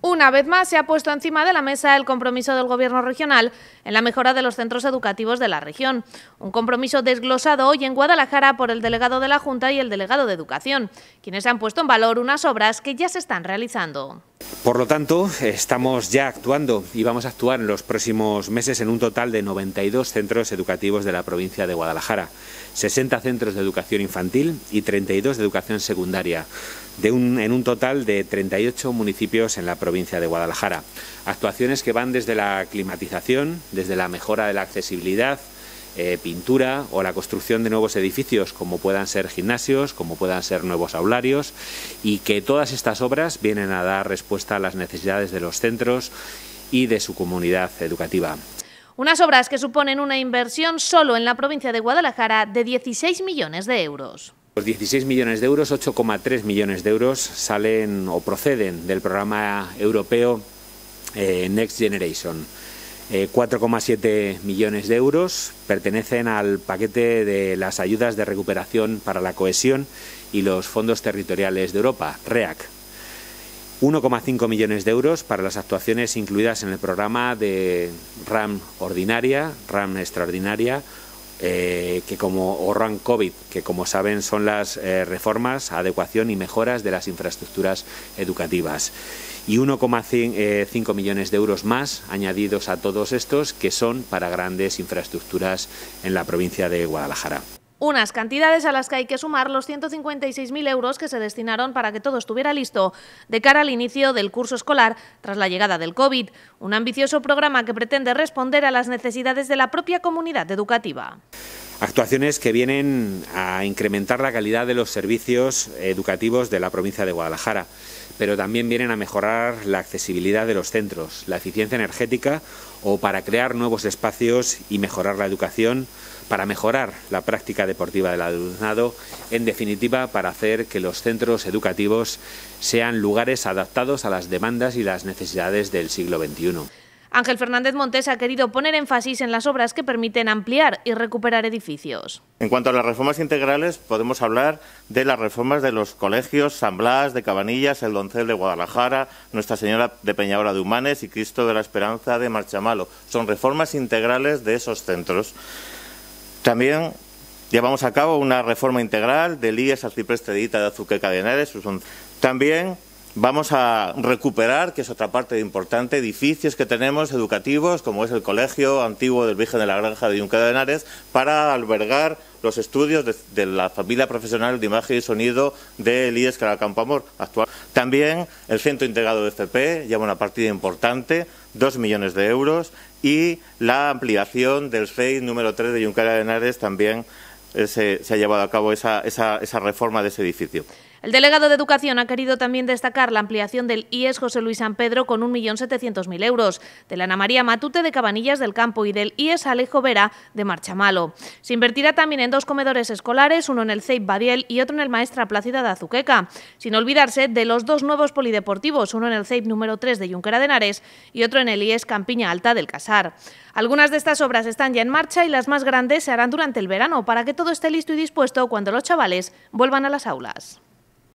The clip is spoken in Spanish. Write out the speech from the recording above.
Una vez más se ha puesto encima de la mesa el compromiso del Gobierno regional en la mejora de los centros educativos de la región. Un compromiso desglosado hoy en Guadalajara por el delegado de la Junta y el delegado de Educación, quienes han puesto en valor unas obras que ya se están realizando. Por lo tanto, estamos ya actuando y vamos a actuar en los próximos meses en un total de 92 centros educativos de la provincia de Guadalajara, 60 centros de educación infantil y 32 de educación secundaria, en un total de 38 municipios en la provincia de Guadalajara. Actuaciones que van desde la climatización, desde la mejora de la accesibilidad, eh, pintura o la construcción de nuevos edificios como puedan ser gimnasios, como puedan ser nuevos aularios y que todas estas obras vienen a dar respuesta a las necesidades de los centros y de su comunidad educativa. Unas obras que suponen una inversión solo en la provincia de Guadalajara de 16 millones de euros. Los 16 millones de euros, 8,3 millones de euros salen o proceden del programa europeo eh, Next Generation. 4,7 eh, millones de euros pertenecen al paquete de las ayudas de recuperación para la cohesión y los fondos territoriales de Europa, REAC. 1,5 millones de euros para las actuaciones incluidas en el programa de RAM ordinaria, RAM extraordinaria eh, que como ahorran COVID, que como saben son las eh, reformas, adecuación y mejoras de las infraestructuras educativas. Y 1,5 eh, millones de euros más añadidos a todos estos que son para grandes infraestructuras en la provincia de Guadalajara. Unas cantidades a las que hay que sumar los 156.000 euros que se destinaron para que todo estuviera listo de cara al inicio del curso escolar tras la llegada del COVID. Un ambicioso programa que pretende responder a las necesidades de la propia comunidad educativa. Actuaciones que vienen a incrementar la calidad de los servicios educativos de la provincia de Guadalajara, pero también vienen a mejorar la accesibilidad de los centros, la eficiencia energética o para crear nuevos espacios y mejorar la educación para mejorar la práctica deportiva del alumnado, en definitiva para hacer que los centros educativos sean lugares adaptados a las demandas y las necesidades del siglo XXI. Ángel Fernández Montes ha querido poner énfasis en las obras que permiten ampliar y recuperar edificios. En cuanto a las reformas integrales, podemos hablar de las reformas de los colegios San Blas, de Cabanillas, el Doncel de Guadalajara, Nuestra Señora de Peñaora de Humanes y Cristo de la Esperanza de Marchamalo. Son reformas integrales de esos centros. También llevamos a cabo una reforma integral del IES Cipreste de Azuqueca de Henares. También vamos a recuperar, que es otra parte importante, edificios que tenemos educativos, como es el Colegio Antiguo del Virgen de la Granja de Junquera de Henares, para albergar los estudios de, la familia profesional de imagen y sonido del IES Amor actual. También el Centro Integrado de FP lleva una partida importante, dos millones de euros, y la ampliación del FEI número 3 de Junquera de Henares también eh, se, ha llevado a cabo esa reforma de ese edificio. El delegado de Educación ha querido también destacar la ampliación del IES José Luis San Pedro con 1.700.000 euros, de la Ana María Matute de Cabanillas del Campo y del IES Alejo Vera de Marchamalo. Se invertirá también en dos comedores escolares, uno en el CEIP Badiel y otro en el Maestra Plácida de Azuqueca, sin olvidarse de los dos nuevos polideportivos, uno en el CEIP número 3 de Junquera de Henares y otro en el IES Campiña Alta del Casar. Algunas de estas obras están ya en marcha y las más grandes se harán durante el verano para que todo esté listo y dispuesto cuando los chavales vuelvan a las aulas.